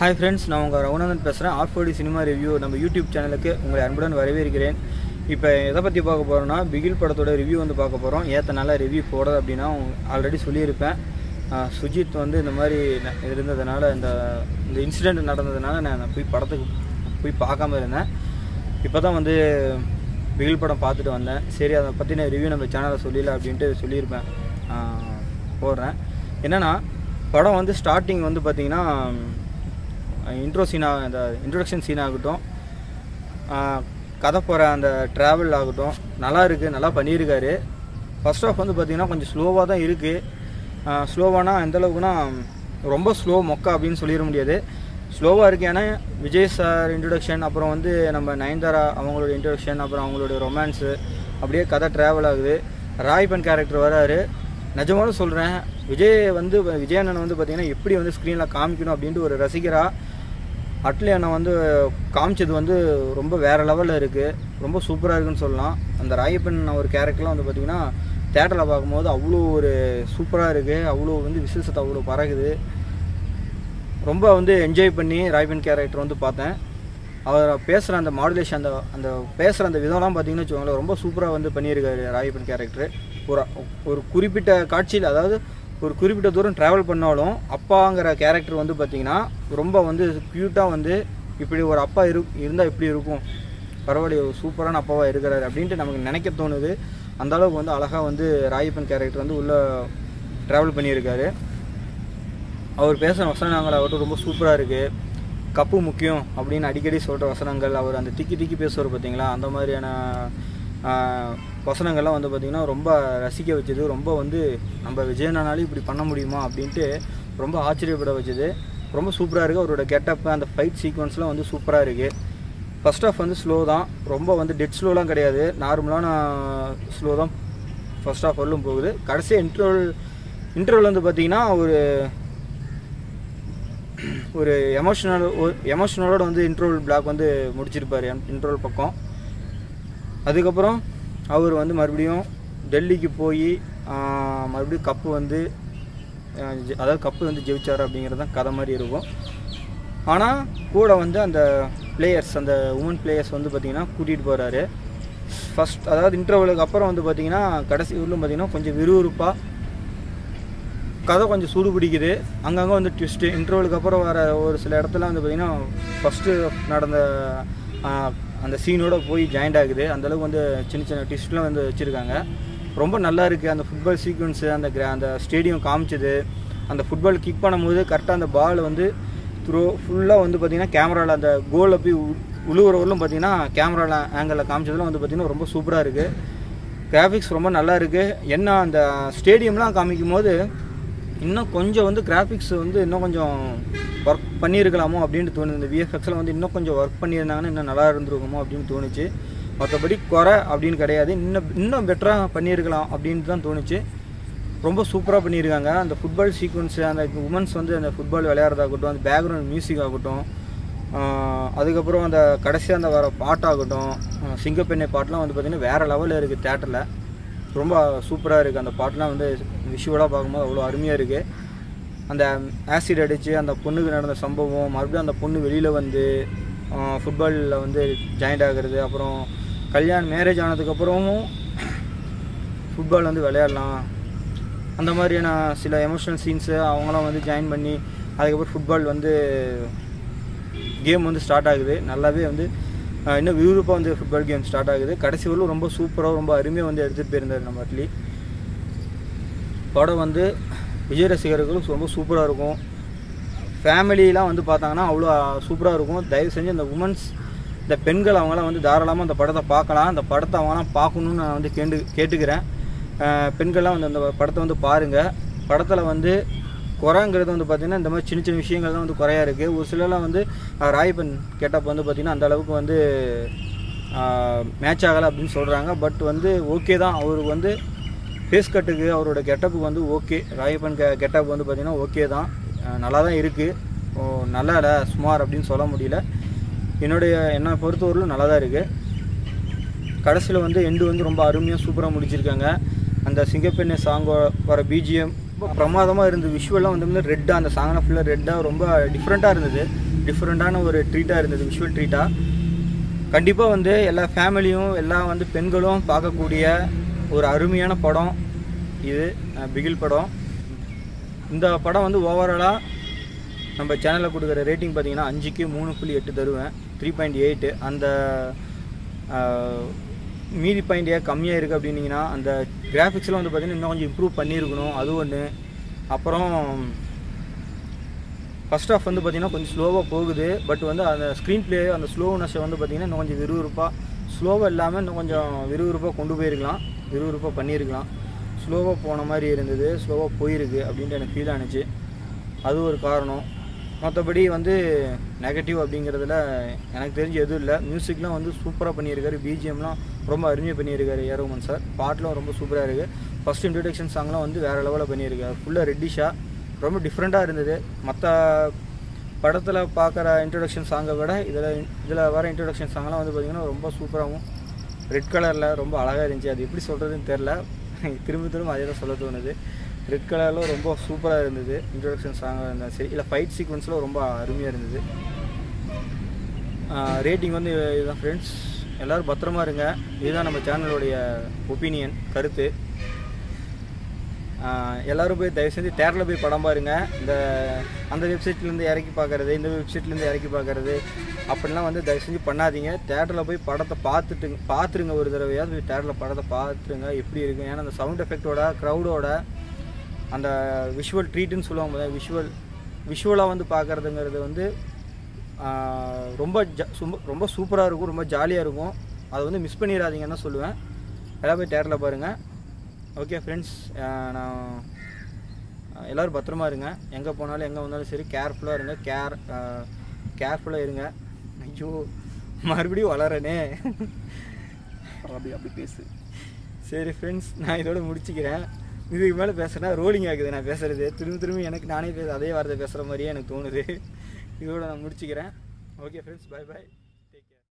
Hi friends நான் உங்கள் ரவுனந்தன் பேசுகிறேன் ஆஃபோடி சினிமா ரிவ்யூ நம்ம யூடியூப் சேனலுக்கு உங்களை அன்புடன் வரவேற்கிறேன். இப்போ எதை பற்றி பார்க்க போகிறோன்னா பிகில் படத்தோட ரிவ்யூ வந்து பார்க்க போகிறோம் ஏற்ற நல்லா ரிவ்யூ போடுறது அப்படின்னா ஆல்ரெடி சொல்லியிருப்பேன். சுஜித் வந்து இந்த மாதிரி இருந்ததுனால இந்த இந்த இன்சிடெண்ட் நடந்ததுனால நான் போய் படத்துக்கு போய் பார்க்காம இருந்தேன். இப்போ தான் வந்து பிகில் படம் பார்த்துட்டு வந்தேன். சரி அதை பற்றின ரிவ்யூ நம்ம சேனலில் சொல்லிடல அப்படின்ட்டு சொல்லியிருப்பேன். போடுறேன். என்னென்னா படம் வந்து ஸ்டார்டிங் வந்து பார்த்திங்கன்னா இன்ட்ரோ சீனாக அந்த இன்ட்ரொடக்ஷன் சீன் ஆகட்டும். கதை போகிற அந்த ட்ராவல் ஆகட்டும். நல்லா இருக்குது நல்லா பண்ணியிருக்காரு. ஃபர்ஸ்ட் ஆஃப் வந்து பார்த்திங்கன்னா கொஞ்சம் ஸ்லோவாக தான் இருக்குது ஸ்லோவானா எந்தளவுக்குனா ரொம்ப ஸ்லோ மொக்கா அப்படின்னு சொல்லிட முடியாது. ஸ்லோவாக இருக்குது ஏன்னா விஜய் சார் இன்ட்ரொடக்ஷன் அப்புறம் வந்து நம்ம நயன்தாரா அவங்களோட இன்ட்ரொடக்ஷன் அப்புறம் அவங்களுடைய ரொமான்ஸு அப்படியே கதை ட்ராவல் ஆகுது. ராய்பன் கேரக்டர் வராரு. நிஜமான சொல்கிறேன் விஜய் வந்து விஜய் அண்ணன் வந்து பார்த்திங்கன்னா எப்படி வந்து ஸ்க்ரீனில் காமிக்கணும் அப்படின்ட்டு ஒரு ரசிகராக அட்லி அண்ணன் வந்து காமிச்சது வந்து ரொம்ப வேறு லெவலில் இருக்குது ரொம்ப சூப்பராக இருக்குன்னு சொல்லலாம். அந்த ராயப்பன் ஒரு கேரக்டர்லாம் வந்து பார்த்திங்கன்னா தேட்டரில் பார்க்கும்போது அவ்வளோ ஒரு சூப்பராக இருக்குது அவ்வளோ வந்து விசேஷத்தை அவ்வளோ பறகுது ரொம்ப வந்து என்ஜாய் பண்ணி ராயப்பன் கேரக்டர் வந்து பார்த்தேன். அவர் பேசுகிற அந்த மாடுலேஷன் அந்த அந்த பேசுகிற அந்த விதம்லாம் பார்த்தீங்கன்னு வச்சுக்கோங்களேன் ரொம்ப சூப்பராக வந்து பண்ணியிருக்காரு ராயப்பன் கேரக்டர் ஒரு ஒரு குறிப்பிட்ட காட்சியில் அதாவது ஒரு குறிப்பிட்ட தூரம் ட்ராவல் பண்ணாலும் அப்பாங்கிற கேரக்டர் வந்து பார்த்திங்கன்னா ரொம்ப வந்து க்யூட்டாக வந்து இப்படி ஒரு அப்பா இரு இருந்தால் இப்படி இருக்கும். பரவாயில்ல ஒரு சூப்பரான அப்பாவாக இருக்கிறாரு அப்படின்ட்டு நமக்கு நினைக்க தோணுது. அந்த அளவுக்கு வந்து அழகாக வந்து ராயப்பன் கேரக்டர் வந்து உள்ளே ட்ராவல் பண்ணியிருக்காரு. அவர் பேசுகிற வசனங்கள் அவர்கிட்ட ரொம்ப சூப்பராக இருக்குது கப்பு முக்கியம் அப்படின்னு அடிக்கடி சொல்கிற வசனங்கள் அவர் அந்த திக்கி திக்கி பேசுவார் பார்த்தீங்களா அந்த மாதிரியான வசனங்கள்லாம் வந்து பார்த்திங்கன்னா ரொம்ப ரசிக்க வச்சது ரொம்ப வந்து நம்ம விஜயனானாலும் இப்படி பண்ண முடியுமா அப்படின்ட்டு ரொம்ப ஆச்சரியப்பட வச்சது. ரொம்ப சூப்பராக இருக்குது அவரோட கெட்டப் அந்த ஃபைட் சீக்வன்ஸ்லாம் வந்து சூப்பராக இருக்குது ஃபர்ஸ்ட் ஆஃப் வந்து ஸ்லோ தான். ரொம்ப வந்து டெட் ஸ்லோலாம் கிடையாது. நார்மலான ஸ்லோ தான் ஃபர்ஸ்ட் ஆஃப் வரலும் போகுது. கடைசி இன்டர்வல் இன்டர்வல் வந்து பார்த்திங்கன்னா ஒரு ஒரு எமோஷனல் எமோஷனலோட வந்து இன்டர்வல் பிளாக் வந்து முடிச்சிருப்பார். இன்ட்ரோல் பக்கம். அதுக்கப்புறம் அவர் வந்து மறுபடியும் டெல்லிக்கு போய் மறுபடியும் கப்பு வந்து அதாவது கப்பு வந்து ஜெயிச்சார் அப்படிங்கிறது தான் கதை மாதிரி இருக்கும். ஆனால் கூட வந்து அந்த பிளேயர்ஸ் அந்த உமன் பிளேயர்ஸ் வந்து பார்த்திங்கன்னா கூட்டிகிட்டு போகிறாரு ஃபஸ்ட் அதாவது இன்டர்வலுக்கு அப்புறம் வந்து பார்த்திங்கன்னா கடைசி ஊரிலும் பார்த்திங்கன்னா கொஞ்சம் விறுவிறுப்பாக கதை கொஞ்சம் சூடு பிடிக்குது. அங்கங்கே வந்து ட்விஸ்ட்டு இன்டர்வலுக்கு அப்புறம் வர ஒரு சில இடத்துல வந்து பார்த்திங்கன்னா ஃபஸ்ட்டு நடந்த அந்த சீனோட போய் ஜாயிண்ட் ஆகுது. அந்தளவுக்கு வந்து சின்ன சின்ன டிஸ்ட்லாம் வந்து வச்சுருக்காங்க. ரொம்ப நல்லா இருக்குது அந்த ஃபுட்பால் சீக்வன்ஸு அந்த கிரா அந்த ஸ்டேடியம் காமிச்சது. அந்த ஃபுட்பால் கிக் பண்ணும்போது கரெக்டாக அந்த பால் வந்து த்ரோ ஃபுல்லாக வந்து பார்த்திங்கன்னா கேமராவில் அந்த கோலில் போய் உழுவுறவர்களும் பார்த்திங்கன்னா கேமராவில் ஆங்கிளில் காமிச்சதுலாம் வந்து பார்த்திங்கன்னா ரொம்ப சூப்பராக இருக்குது கிராஃபிக்ஸ் ரொம்ப நல்லா இருக்குது என்ன அந்த ஸ்டேடியம்லாம் காமிக்கும் போது இன்னும் கொஞ்சம் வந்து கிராஃபிக்ஸ் வந்து இன்னும் கொஞ்சம் ஒர்க் பண்ணியிருக்கலாமோ அப்படின்னு தோணுது. இந்த விஎஃப்எக்ஸில் வந்து இன்னும் கொஞ்சம் ஒர்க் பண்ணியிருந்தாங்கன்னா இன்னும் நல்லா இருந்திருக்குமோ அப்படின்னு தோணுச்சு. மற்றபடி குறை அப்படின்னு கிடையாது. இன்னும் இன்னும் பெட்டராக பண்ணியிருக்கலாம் அப்படின்ட்டு தான் தோணுச்சு. ரொம்ப சூப்பராக பண்ணியிருக்காங்க. அந்த ஃபுட்பால் சீக்வன்ஸ் அந்த உமன்ஸ் வந்து அந்த ஃபுட்பால் விளையாடுறதாகட்டும் அந்த பேக்ரவுண்ட் மியூசிக் ஆகட்டும் அதுக்கப்புறம் அந்த கடைசியாக அந்த வர பாட்டாகட்டும் சிங்கப்பெண்ணை பாட்டெலாம் வந்து பார்த்திங்கன்னா வேறு லெவலில் இருக்குது தேட்டரில் ரொம்ப சூப்பராக இருக்குது அந்த பாட்டெலாம் வந்து விஷுவலாக பார்க்கும்போது அவ்வளோ அருமையாக இருக்குது அந்த ஆசிட் அடித்து அந்த பொண்ணுக்கு நடந்த சம்பவம் மறுபடியும் அந்த பொண்ணு வெளியில் வந்து ஃபுட்பாலில் வந்து ஜாயிண்ட் ஆகிறது அப்புறம் கல்யாணம் மேரேஜ் ஆனதுக்கப்புறமும் ஃபுட்பால் வந்து விளையாடலாம். அந்த மாதிரியான சில எமோஷனல் சீன்ஸு அவங்களாம் வந்து ஜாயின் பண்ணி அதுக்கப்புறம் ஃபுட்பால் வந்து கேம் வந்து ஸ்டார்ட் ஆகுது. நல்லாவே வந்து இன்னும் விறுவிறுப்பாக வந்து ஃபுட்பால் கேம் ஸ்டார்ட் ஆகுது. கடைசி வரலும் ரொம்ப சூப்பராக ரொம்ப அருமையாக வந்து எடுத்துகிட்டு போயிருந்தார் நம்ம அட்லி. படம் வந்து விஜய் ரசிகர்களும் ரொம்ப சூப்பராக இருக்கும். ஃபேமிலியெலாம் வந்து பார்த்தாங்கன்னா அவ்வளோ சூப்பராக இருக்கும். தயவு செஞ்சு இந்த உமன்ஸ் இந்த பெண்கள் அவங்களாம் வந்து தாராளமாக அந்த படத்தை பார்க்கலாம். அந்த படத்தை அவங்களாம் பார்க்கணுன்னு நான் வந்து கேண்டு கேட்டுக்கிறேன். பெண்கள்லாம் வந்து அந்த படத்தை வந்து பாருங்கள் படத்தில் வந்து குறைங்கிறது வந்து பார்த்திங்கன்னா இந்த மாதிரி சின்ன சின்ன விஷயங்கள் தான் வந்து குறையாக இருக்குது ஒரு சிலர்லாம் வந்து அஹ் ராயப்பன் வந்து பார்த்திங்கன்னா அந்த அளவுக்கு வந்து மேட்ச் ஆகலை அப்படின்னு சொல்கிறாங்க பட் வந்து ஓகே தான். அவருக்கு வந்து ஃபேஸ் கட்டுக்கு அவரோட கெட்டப்புக்கு வந்து ஓகே ராயப்பன் கெ கெட்டப் வந்து பார்த்திங்கன்னா ஓகே தான். நல்லா தான் இருக்குது ஓ நல்லா இல்லை சுமார் அப்படின்னு சொல்ல முடியல. என்னுடைய என்னை பொறுத்தவரையிலும் நல்லா தான் இருக்குது கடைசியில் வந்து எண்டு வந்து ரொம்ப அருமையாக சூப்பராக முடிச்சிருக்காங்க. அந்த சிங்கப்பெண்ணை சாங்கோ வர பிஜிஎம் ரொம்ப பிரமாதமாக இருந்தது. விஷுவெல்லாம் வந்து ரெட்டாக அந்த சாங்லாம் ஃபுல்லாக ரெட்டாக ரொம்ப டிஃப்ரெண்ட்டாக இருந்தது. டிஃப்ரெண்ட்டான ஒரு ட்ரீட்டாக இருந்தது விஷுவல் ட்ரீட்டாக கண்டிப்பாக வந்து எல்லா ஃபேமிலியும் எல்லா வந்து பெண்களும் பார்க்கக்கூடிய ஒரு அருமையான படம் இது பிகில் படம். இந்த படம் வந்து ஓவராலாக நம்ம சேனலில் கொடுக்குற ரேட்டிங் பார்த்தீங்கன்னா அஞ்சுக்கு மூணு புள்ளி எட்டு தருவேன். த்ரீ பாயிண்ட் எயிட்டு அந்த மீதி பாயிண்ட் ஏன் கம்மியாக இருக்குது அப்படின்னிங்கன்னா அந்த கிராஃபிக்ஸ்லாம் வந்து பார்த்தீங்கன்னா இன்னும் கொஞ்சம் இம்ப்ரூவ் பண்ணியிருக்கணும் அது ஒன்று அப்புறம் ஃபர்ஸ்ட் ஆஃப் வந்து பார்த்தீங்கன்னா கொஞ்சம் ஸ்லோவாக போகுது. பட் வந்து அந்த ஸ்க்ரீன் ப்ளே அந்த ஸ்லோனஸை வந்து பார்த்திங்கன்னா இன்னும் கொஞ்சம் விறுவிறுப்பாக ஸ்லோவாக இல்லாமல் இன்னும் கொஞ்சம் விறுவிறுப்பாக கொண்டு போயிருக்கலாம். விறுவிறுப்பாக பண்ணியிருக்கலாம். ஸ்லோவாக போன மாதிரி இருந்தது. ஸ்லோவாக போயிருக்கு அப்படின்ட்டு எனக்கு ஃபீல் ஆனுச்சு. அது ஒரு காரணம். மற்றபடி வந்து நெகட்டிவ் அப்படிங்கிறதுல எனக்கு தெரிஞ்சு எதுவும் இல்லை. மியூசிக்லாம் வந்து சூப்பராக பண்ணியிருக்காரு. பிஜிஎம்லாம் ரொம்ப அருமையாக பண்ணியிருக்காரு ஏரோமன் சார் பாட்டெலாம் ரொம்ப சூப்பராக இருக்குது ஃபஸ்ட் இன்ட்ரடக்ஷன் சாங்லாம் வந்து வேறு லெவலில் பண்ணியிருக்காரு. ஃபுல்லாக ரெட்டிஷாக ரொம்ப டிஃப்ரெண்ட்டாக இருந்தது. மற்ற படத்தில் பார்க்குற இன்ட்ரடக்ஷன் சாங்கை விட இதில் இதில் வர இன்ட்ரடக்ஷன் சாங்லாம் வந்து பார்த்திங்கன்னா ரொம்ப சூப்பராகவும் ரெட் கலரில் ரொம்ப அழகாக இருந்துச்சு. அது எப்படி சொல்கிறதுன்னு தெரில திரும்ப திரும்ப அதே தான் சொல்ல தோணுது. ரெட் கலரில் ரொம்ப சூப்பராக இருந்தது இன்ட்ரடக்ஷன் சாங்காக இருந்தாலும் சரி. இல்லை ஃபைட் சீக்வன்ஸில் ரொம்ப அருமையாக இருந்தது. ரேட்டிங் வந்து இதுதான் ஃப்ரெண்ட்ஸ் எல்லோரும் பத்திரமா இருங்க. இதுதான் நம்ம சேனலுடைய ஒப்பீனியன் கருத்து. எல்லோரும் போய் தயவு செஞ்சு தேட்டரில் போய் படம் பாருங்கள் இந்த அந்த வெப்சைட்லேருந்து இறக்கி பார்க்கறது இந்த வெப்சைட்லேருந்து இறக்கி பார்க்குறது அப்படிலாம் வந்து தயவு செஞ்சு பண்ணாதீங்க. தேட்டரில் போய் படத்தை பார்த்துட்டு பார்த்துருங்க ஒரு தடவையாவது போய் தேட்டரில் படத்தை பார்த்துருங்க எப்படி இருக்கும் ஏன்னா அந்த சவுண்ட் எஃபெக்டோட க்ரௌடோட அந்த விஷுவல் ட்ரீட்டுன்னு சொல்லுவாங்க பார்த்தா விஷுவல் விஷுவலாக வந்து பார்க்குறதுங்கிறது வந்து ரொம்ப ஜ ரொம்ப சூப்பராக இருக்கும் ரொம்ப ஜாலியாக இருக்கும். அதை வந்து மிஸ் பண்ணிடாதீங்கன்னு தான் சொல்லுவேன். எல்லாம் போய் தேட்டரில் பாருங்கள் ஓகே ஃப்ரெண்ட்ஸ் நான் எல்லோரும் பத்திரமா இருங்க. எங்கே போனாலும் எங்கே வந்தாலும் சரி கேர்ஃபுல்லாக இருங்க. கேர் கேர்ஃபுல்லாக இருங்க. ஐயோ மறுபடியும் வளரனே. அப்படி அப்படி பேசு. சரி ஃப்ரெண்ட்ஸ் நான் இதோட முடிச்சுக்கிறேன். இதுக்கு மேலே பேசுனா ரோலிங் ஆகுது நான் பேசுகிறது திரும்ப திரும்ப எனக்கு நானே பேச அதே வார்த்தை பேசுகிற மாதிரியே எனக்கு தோணுது. இதோட நான் முடிச்சுக்கிறேன். Okay friends by by